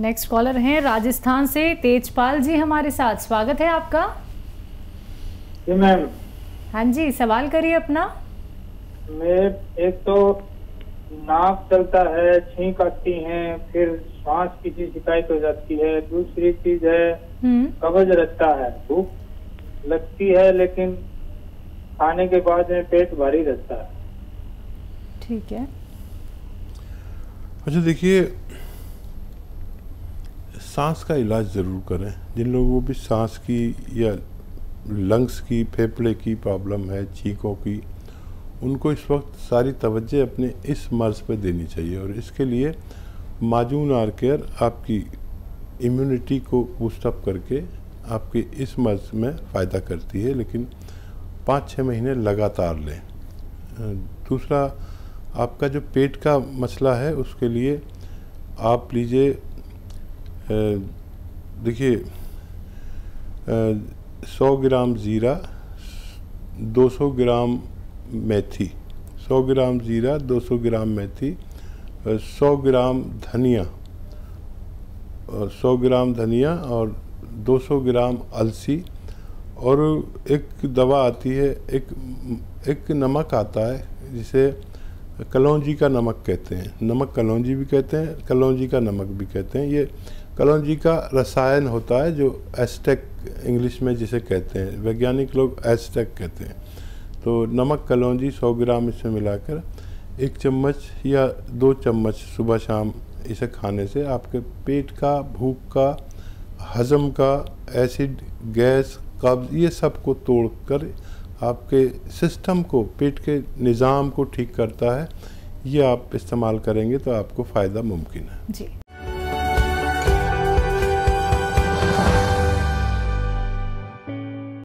Next collar हैं राजस्थान से तेजपाल जी हमारे साथ। स्वागत है आपका। जी मैम हाँ जी सवाल करिए अपना। मैं एक तो नाक चलता है छींक आती है फिर सांस की चीज़ शिकायत हो जाती है। दूसरी चीज़ है हम्म। कब्ज रहता है। भूख लगती है लेकिन खाने के बाद में पेट भारी रहता है। ठीक है। अच्छा देखिए सांस का इलाज ज़रूर करें। जिन लोगों को भी सांस की या लंग्स की, फेफड़े की प्रॉब्लम है, चीखों की, उनको इस वक्त सारी तवज्जो अपने इस मर्ज़ पर देनी चाहिए और इसके लिए माजून आर केयर आपकी इम्यूनिटी को बूस्टअप करके आपके इस मर्ज़ में फ़ायदा करती है, लेकिन पाँच छः महीने लगातार लें। दूसरा, आपका जो पेट का मसला है, उसके लिए आप लीजिए देखिए सौ ग्राम ज़ीरा 200 ग्राम मेथी 100 ग्राम ज़ीरा 200 ग्राम मेथी अ, 100 ग्राम धनिया और 100 ग्राम धनिया और 200 ग्राम अलसी और एक दवा आती है एक एक नमक आता है जिसे कलौंजी का नमक कहते हैं। नमक कलौजी भी कहते हैं, कलौजी का नमक भी कहते हैं। ये कलौजी का रसायन होता है जो एस्टेक इंग्लिश में जिसे कहते हैं। वैज्ञानिक लोग एस्टेक कहते हैं। तो नमक कलौजी 100 ग्राम इसमें मिलाकर एक चम्मच या दो चम्मच सुबह शाम इसे खाने से आपके पेट का, भूख का, हजम का, एसिड, गैस, कब्ज, ये सबको तोड़कर आपके सिस्टम को, पेट के निज़ाम को ठीक करता है, ये आप इस्तेमाल करेंगे तो आपको फ़ायदा मुमकिन है। जी।